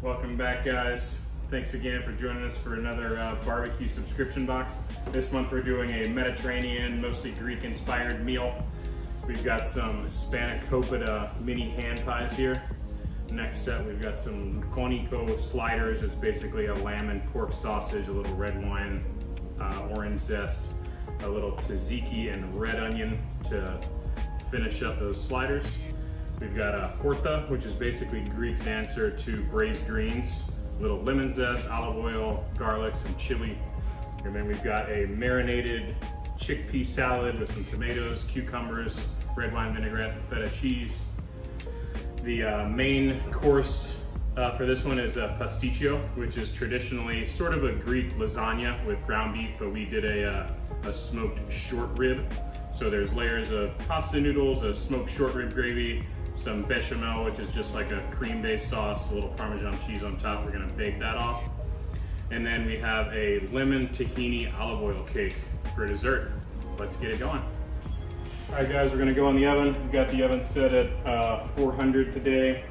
Welcome back guys. Thanks again for joining us for another uh, barbecue subscription box. This month we're doing a Mediterranean, mostly Greek inspired meal. We've got some spanakopita mini hand pies here. Next up we've got some loukaniko sliders. It's basically a lamb and pork sausage, a little red wine, uh, orange zest, a little tzatziki and red onion to finish up those sliders. We've got a horta, which is basically Greek's answer to braised greens. Little lemon zest, olive oil, garlic, some chili. And then we've got a marinated chickpea salad with some tomatoes, cucumbers, red wine vinaigrette, feta cheese. The uh, main course uh, for this one is a pastitsio, which is traditionally sort of a Greek lasagna with ground beef, but we did a, uh, a smoked short rib. So there's layers of pasta noodles, a smoked short rib gravy, some bechamel, which is just like a cream-based sauce, a little Parmesan cheese on top. We're gonna bake that off. And then we have a lemon tahini olive oil cake for dessert. Let's get it going. All right guys, we're gonna go in the oven. We've got the oven set at uh, 400 today.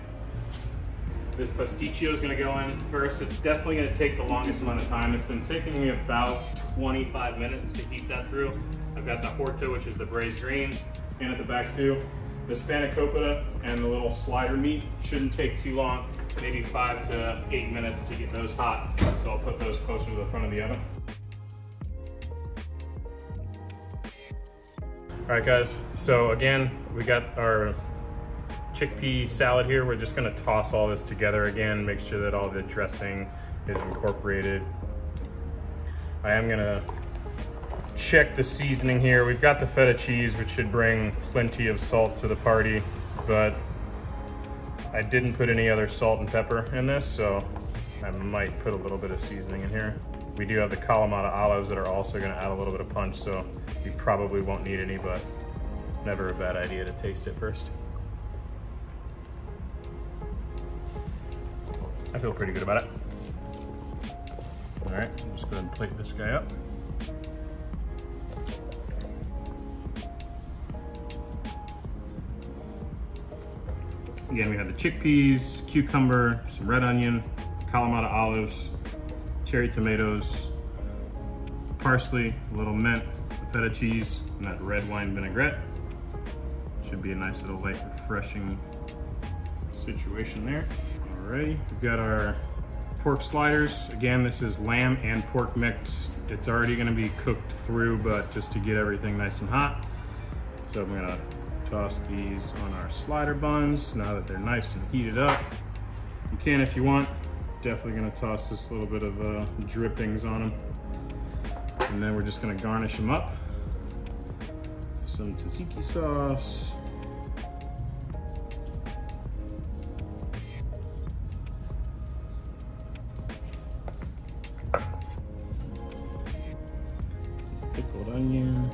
This pastitsio is gonna go in first. It's definitely gonna take the longest amount of time. It's been taking me about 25 minutes to heat that through. I've got the horta, which is the braised greens, and at the back too. The spanakopita and the little slider meat shouldn't take too long, maybe five to eight minutes to get those hot. So I'll put those closer to the front of the oven. All right guys, so again, we got our chickpea salad here. We're just gonna toss all this together again, make sure that all the dressing is incorporated. I am gonna check the seasoning here. We've got the feta cheese, which should bring plenty of salt to the party, but I didn't put any other salt and pepper in this, so I might put a little bit of seasoning in here. We do have the Kalamata olives that are also gonna add a little bit of punch, so you probably won't need any, but never a bad idea to taste it first. I feel pretty good about it. All right, I'm just go ahead and plate this guy up. Again, we have the chickpeas, cucumber, some red onion, Kalamata olives, cherry tomatoes, parsley, a little mint, feta cheese, and that red wine vinaigrette. Should be a nice little light refreshing situation there. Alrighty, we've got our pork sliders. Again, this is lamb and pork mix. It's already gonna be cooked through, but just to get everything nice and hot. So I'm gonna toss these on our slider buns now that they're nice and heated up. You can if you want. Definitely gonna toss this little bit of uh, drippings on them. And then we're just gonna garnish them up. Some tzatziki sauce. Pickled onion.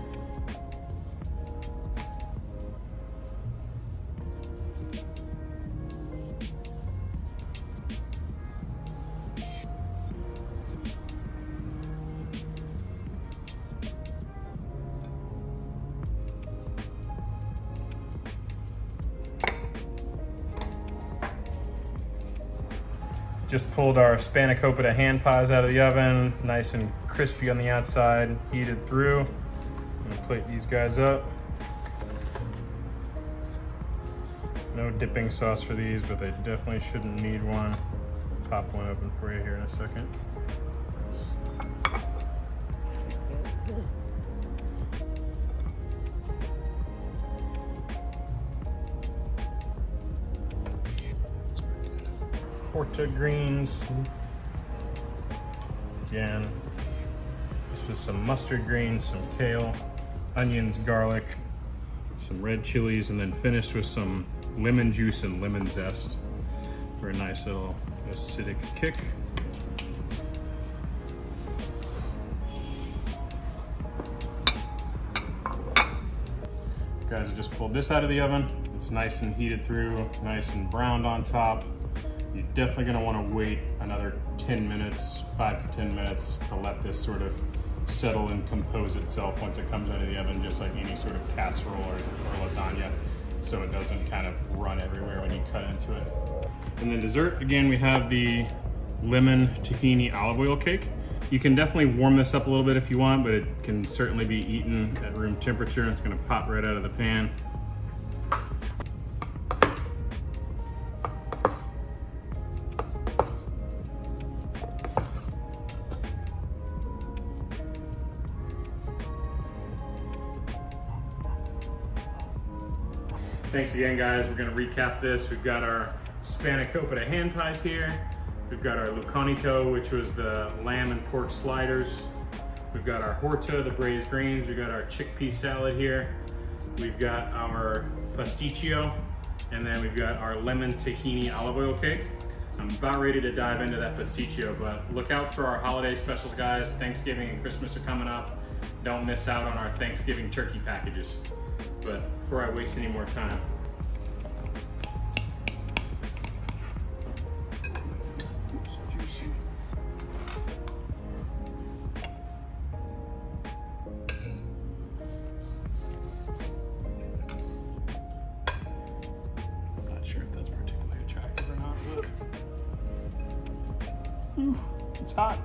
Just pulled our spanakopita hand pies out of the oven, nice and crispy on the outside, heated through. I'm gonna plate these guys up. No dipping sauce for these, but they definitely shouldn't need one. Pop one open for you here in a second. Horta greens. Again, this was some mustard greens, some kale, onions, garlic, some red chilies, and then finished with some lemon juice and lemon zest for a nice little acidic kick. Guys, I just pulled this out of the oven. It's nice and heated through, nice and browned on top. You're definitely gonna wanna wait another 10 minutes, five to 10 minutes to let this sort of settle and compose itself once it comes out of the oven, just like any sort of casserole or, or lasagna, so it doesn't kind of run everywhere when you cut into it. And then dessert, again, we have the lemon tahini olive oil cake. You can definitely warm this up a little bit if you want, but it can certainly be eaten at room temperature. It's gonna pop right out of the pan. Thanks again, guys. We're gonna recap this. We've got our spanakopita hand pies here. We've got our loukaniko, which was the lamb and pork sliders. We've got our horta, the braised greens. We've got our chickpea salad here. We've got our pastitsio, and then we've got our lemon tahini olive oil cake. I'm about ready to dive into that pastitsio, but look out for our holiday specials, guys. Thanksgiving and Christmas are coming up. Don't miss out on our Thanksgiving turkey packages. But before I waste any more time, it's hot.